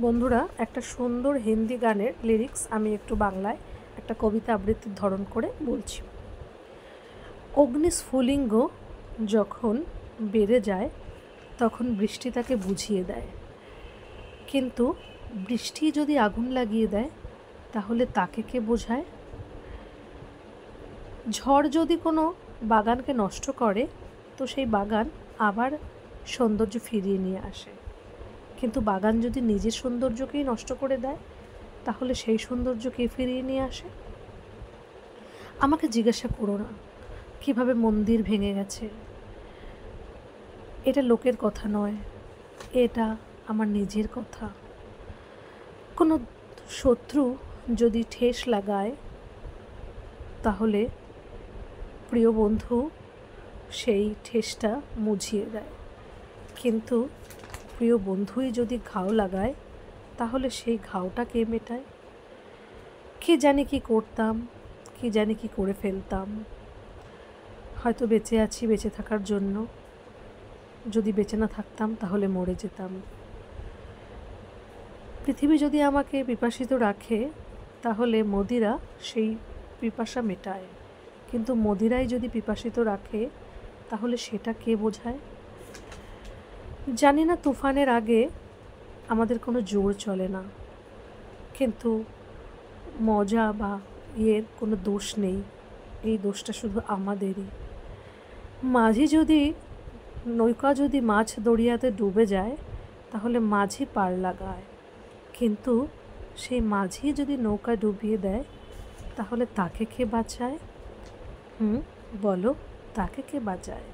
বন্ধুরা, একটা সুন্দর হিন্দি গানের লিরিক্স আমি একটু বাংলায় একটা কবিতা আবৃত্তির ধরন করে বলছি। অগ্নিস্ফুলিঙ্গ যখন বেড়ে যায়, তখন বৃষ্টি তাকে বুঝিয়ে দেয়। কিন্তু বৃষ্টি যদি আগুন লাগিয়ে দেয়, তাহলে তাকে কে বোঝায়? ঝড় যদি কোনো বাগানকে নষ্ট করে, তো সেই বাগান আবার সৌন্দর্য ফিরিয়ে নিয়ে আসে। কিন্তু বাগান যদি নিজের সৌন্দর্যকেই নষ্ট করে দেয়, তাহলে সেই সৌন্দর্য কে ফিরিয়ে নিয়ে আসে? আমাকে জিজ্ঞাসা করো না, কীভাবে মন্দির ভেঙে গেছে? এটা লোকের কথা নয়, এটা আমার নিজের কথা। কোনো শত্রু যদি ঠেস লাগায়, তাহলে প্রিয় বন্ধু সেই ঠেসটা মুছিয়ে দেয়। কিন্তু প্রিয় বন্ধুই যদি ঘাও লাগায়, তাহলে সেই ঘাওটা কে মেটায়? কে জানে কি করতাম, কি জানি কি করে ফেলতাম? হয়তো বেঁচে আছি বেঁচে থাকার জন্য। যদি বেঁচে না থাকতাম, তাহলে মরে যেতাম। পৃথিবী যদি আমাকে পিপাসিত রাখে, তাহলে মোদিরা সেই পিপাসা মেটায়। কিন্তু মোদিরাই যদি পিপাসিত রাখে, তাহলে সেটা কে বোঝায়? জানি না তুফানের আগে আমাদের কোনো জোর চলে না, কিন্তু মজা বা ইয়ের কোনো দোষ নেই। এই দোষটা শুধু আমাদেরই। মাঝি যদি, নৌকা যদি মাছ দড়িয়াতে ডুবে যায়, তাহলে মাঝি পার লাগায়। কিন্তু সেই মাঝি যদি নৌকা ডুবিয়ে দেয়, তাহলে তাকে কে বাঁচায়? হুম, বলো, তাকে কে বাঁচায়?